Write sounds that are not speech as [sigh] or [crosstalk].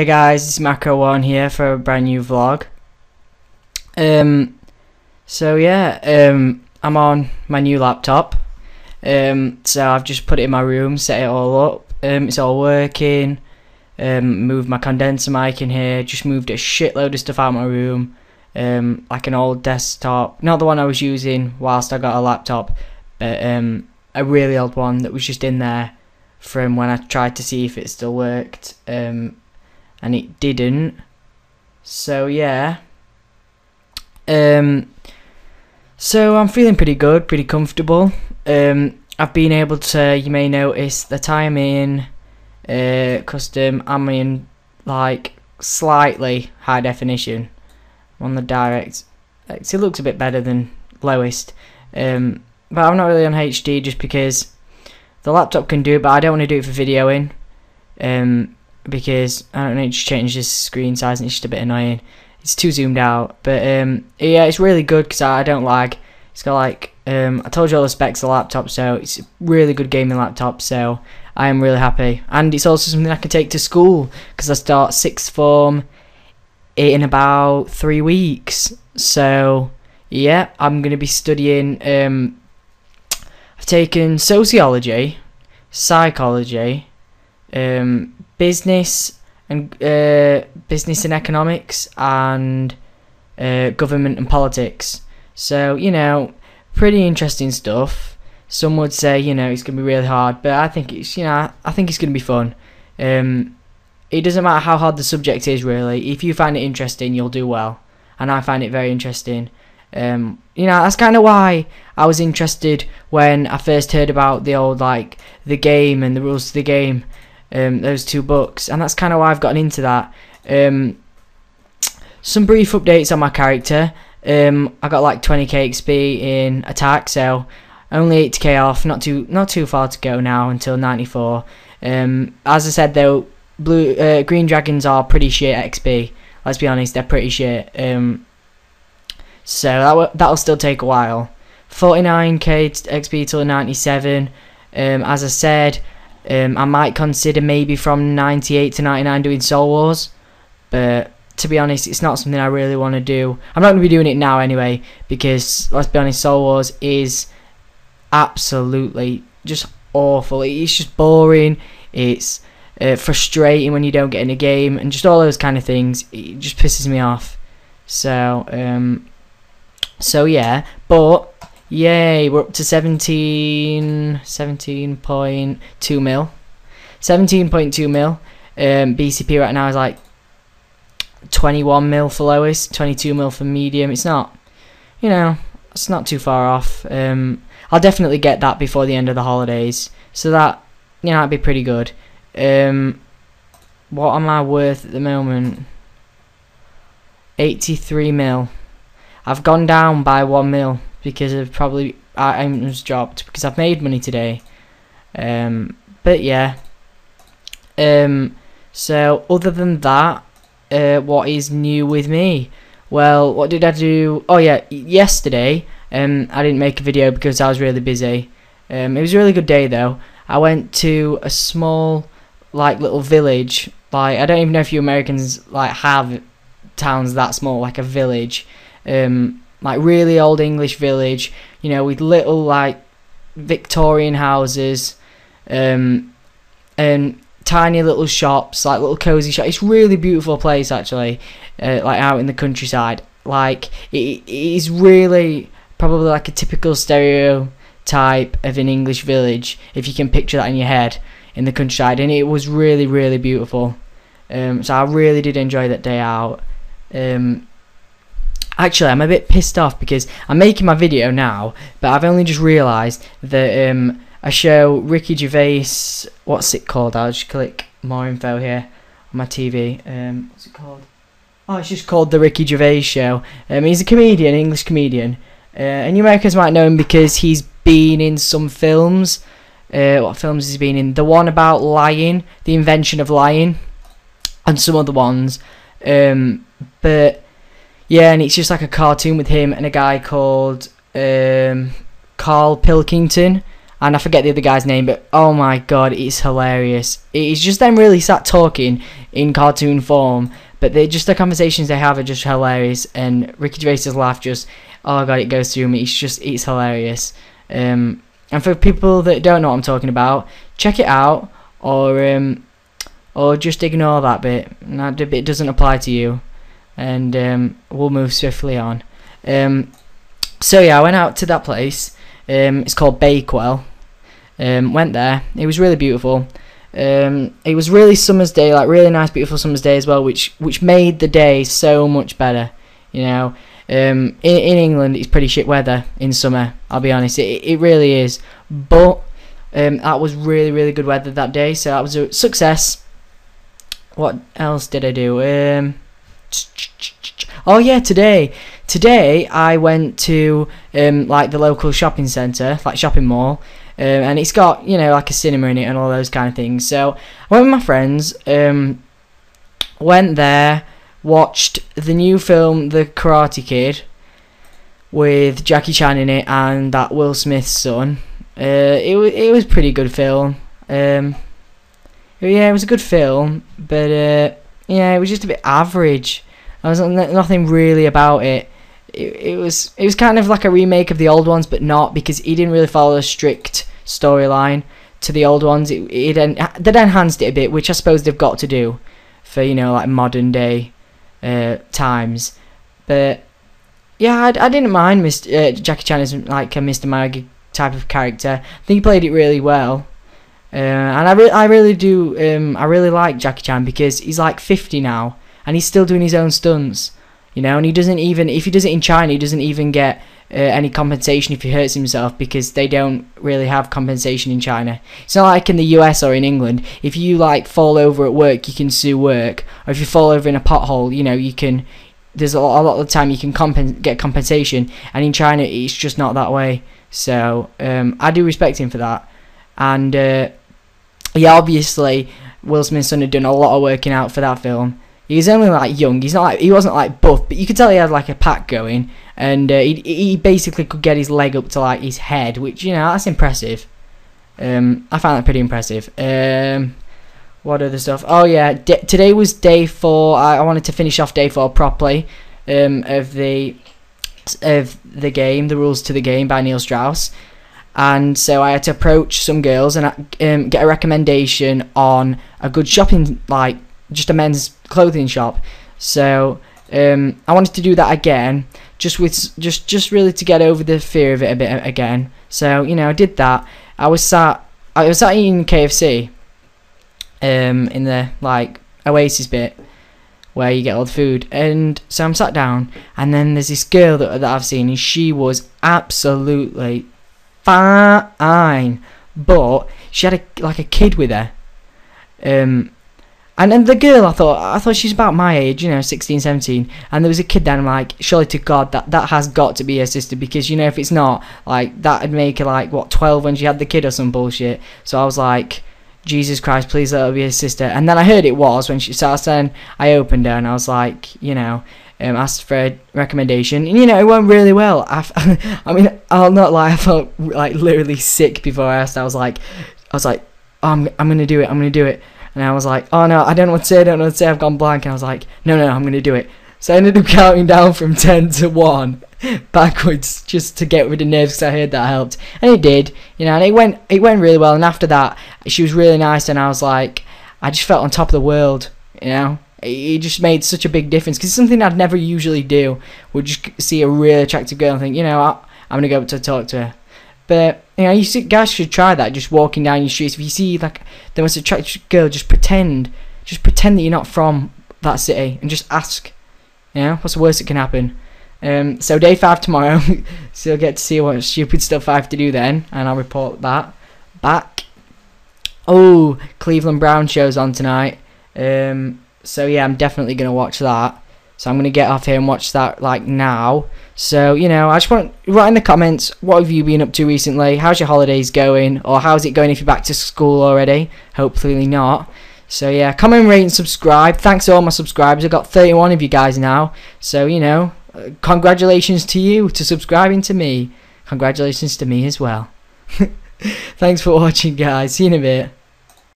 Hey guys, it's Macro One here for a brand new vlog. Um, so yeah, um, I'm on my new laptop. Um, so I've just put it in my room, set it all up. Um, it's all working. Um, moved my condenser mic in here. Just moved a shitload of stuff out of my room. Um, like an old desktop, not the one I was using whilst I got a laptop, but um, a really old one that was just in there from when I tried to see if it still worked. Um, and it didn't. So yeah. Um so I'm feeling pretty good, pretty comfortable. Um I've been able to you may notice that I'm in uh custom, I'm in like slightly high definition on the direct. It looks a bit better than lowest. Um but I'm not really on HD just because the laptop can do it, but I don't want to do it for videoing. Um because I don't it just changes the screen size and it's just a bit annoying. It's too zoomed out, but um, yeah, it's really good because I don't lag. It's got like um, I told you all the specs of the laptop, so it's a really good gaming laptop. So I am really happy, and it's also something I can take to school because I start sixth form in about three weeks. So yeah, I'm gonna be studying. Um, I've taken sociology, psychology, um, business and uh, business and economics and uh, government and politics. So you know, pretty interesting stuff. Some would say you know it's gonna be really hard, but I think it's you know I think it's gonna be fun. Um, it doesn't matter how hard the subject is really. If you find it interesting, you'll do well, and I find it very interesting. Um, you know that's kind of why I was interested when I first heard about the old like the game and the rules of the game um, those two books, and that's kind of why I've gotten into that. Um, some brief updates on my character. Um, I got like 20k XP in attack, so only 8k off. Not too not too far to go now until 94. Um, as I said though, blue uh, green dragons are pretty shit XP. Let's be honest, they're pretty shit. Um, so that that'll still take a while. 49k XP till 97. Um, as I said, um, I might consider maybe from 98 to 99 doing Soul Wars, but to be honest, it's not something I really want to do. I'm not going to be doing it now anyway, because let's be honest, Soul Wars is absolutely just awful. It's just boring. It's uh, frustrating when you don't get in a game, and just all those kind of things. It just pisses me off. So, um, so yeah, but Yay, we're up to 17, 17.2 mil. 17.2 mil. Um, BCP right now is like 21 mil for lowest, 22 mil for medium. It's not, you know, it's not too far off. Um, I'll definitely get that before the end of the holidays. So that, you know, that'd be pretty good. Um, what am I worth at the moment? 83 mil. I've gone down by 1 mil because of probably items dropped because I've made money today. Um, but yeah. Um, so other than that, uh, what is new with me? Well, what did I do? Oh yeah, yesterday. Um, I didn't make a video because I was really busy. Um, it was a really good day though. I went to a small, like little village. Like I don't even know if you Americans like have towns that small, like a village. Um, like really old English village, you know, with little like Victorian houses, um, and tiny little shops, like little cozy shops. It's really beautiful place actually, uh, like out in the countryside. Like it, it is really probably like a typical stereotype of an English village if you can picture that in your head in the countryside, and it was really really beautiful. Um, so I really did enjoy that day out. Um, Actually, I'm a bit pissed off because I'm making my video now, but I've only just realised that um, I show Ricky Gervais. What's it called? I'll just click more info here on my TV. Um, what's it called? Oh, it's just called the Ricky Gervais Show. Um, he's a comedian, English comedian, uh, and you Americans might know him because he's been in some films. Uh, what films has he been in? The one about lying, the invention of lying, and some other ones. Um, but yeah, and it's just like a cartoon with him and a guy called um, Carl Pilkington, and I forget the other guy's name, but oh my god, it's hilarious. It's just them really sat talking in cartoon form. But they just the conversations they have are just hilarious, and Ricky Gervais's laugh just oh god, it goes through me. It's just it's hilarious. Um, and for people that don't know what I'm talking about, check it out, or um, or just ignore that bit. That bit doesn't apply to you, and um, we'll move swiftly on. Um, so yeah, I went out to that place. Um, it's called Bakewell. Um, went there. It was really beautiful. Um, it was really summer's day, like really nice, beautiful summer's day as well, which which made the day so much better. You know, um, in, in England it's pretty shit weather in summer. I'll be honest, it it really is. But that was really really good weather that day, so that was a success. What else did I do? Oh yeah, today today I went to um, like the local shopping centre, like shopping mall, um, and it's got you know like a cinema in it and all those kind of things. So I went with my friends, um, went there, watched the new film The Karate Kid with Jackie Chan in it and that Will Smith's son. Uh, it was it was pretty good film. Um, yeah, it was a good film, but uh, yeah, it was just a bit average. There was nothing really about it it, it was it was kind of like a remake of the old ones, but not because he didn't really follow a strict storyline to the old ones. It, it they'd enhanced it a bit, which I suppose they've got to do for you know like modern day uh, times. But yeah, I, I didn't mind Mr. Uh, Jackie Chan as like a Mr. Miyagi type of character. I think he played it really well. Uh, and I, re- I really do, um, I really like Jackie Chan because he's like 50 now and he's still doing his own stunts you know, and he doesn't even if he does it in China, he doesn't even get uh, any compensation if he hurts himself because they don't really have compensation in China. It's not like in the US or in England. If you like fall over at work, you can sue work, or if you fall over in a pothole, you know, you can. There's a lot, a lot of the time you can compen- get compensation, and in China it's just not that way. So um, I do respect him for that, and uh, yeah, obviously Will Smith's son had done a lot of working out for that film He's only like young. He's not like he wasn't like buff, but you could tell he had like a pack going, and uh, he he basically could get his leg up to like his head, which you know that's impressive. Um, I found that pretty impressive. Um, what other stuff? Oh yeah, d- today was day four. I, I wanted to finish off day four properly um, of the of the game, the rules to the game by Neil Strauss, and so I had to approach some girls and um, get a recommendation on a good shopping like just a men's clothing shop. So um, I wanted to do that again, just with just just really to get over the fear of it a bit again. So you know, I did that. I was sat I was sat eating KFC, um, in the like Oasis bit where you get all the food, and so I'm sat down, and then there's this girl that that I've seen, and she was absolutely fine, but she had a like a kid with her. Um, and then the girl, I thought, I thought she's about my age, you know, 16, 17. And there was a kid there, and I'm like, surely to God, that, that has got to be her sister. Because, you know, if it's not, like, that'd make her, like, what, 12 when she had the kid or some bullshit. So I was like, Jesus Christ, please let her be her sister. And then I heard it was when she started saying, I opened her, and I was like, you know, um, asked for a recommendation, and you know it went really well. I, [laughs] I mean, I'll not lie, I felt like literally sick before I asked. I was like, I was like, oh, I'm, I'm gonna do it, I'm gonna do it. And I was like, oh no, I don't know what to say, I don't know what to say, I've gone blank. And I was like, no, no, I'm to do it. So I ended up [laughs] counting down from [laughs] 10 to 1 backwards just to get rid of the nerves because I heard that helped. And it did, you know, and it went, it went really well. And after that, she was really nice and I was like, I just felt on top of the world, you know. It just made such a big difference because it's something I'd never usually do. Would just see a really attractive girl and think, you know, I, I'm going to go up to talk to her. But you know, you see, guys should try that. Just walking down your streets, if you see like the most attractive girl, just pretend, just pretend that you're not from that city, and just ask. You know, what's the worst that can happen? Um, so day five tomorrow, [laughs] so you'll get to see what stupid stuff I have to do then, and I'll report that back. Oh, Cleveland Brown show's on tonight. Um, so yeah, I'm definitely gonna watch that. So I'm gonna get off here and watch that like now. So, you know, I just want write in the comments what have you been up to recently? How's your holidays going? Or how's it going if you're back to school already? Hopefully not. So yeah, comment, rate, and subscribe. Thanks to all my subscribers. I've got 31 of you guys now. So, you know, uh, congratulations to you to subscribing to me. Congratulations to me as well. [laughs] Thanks for watching, guys. See you in a bit.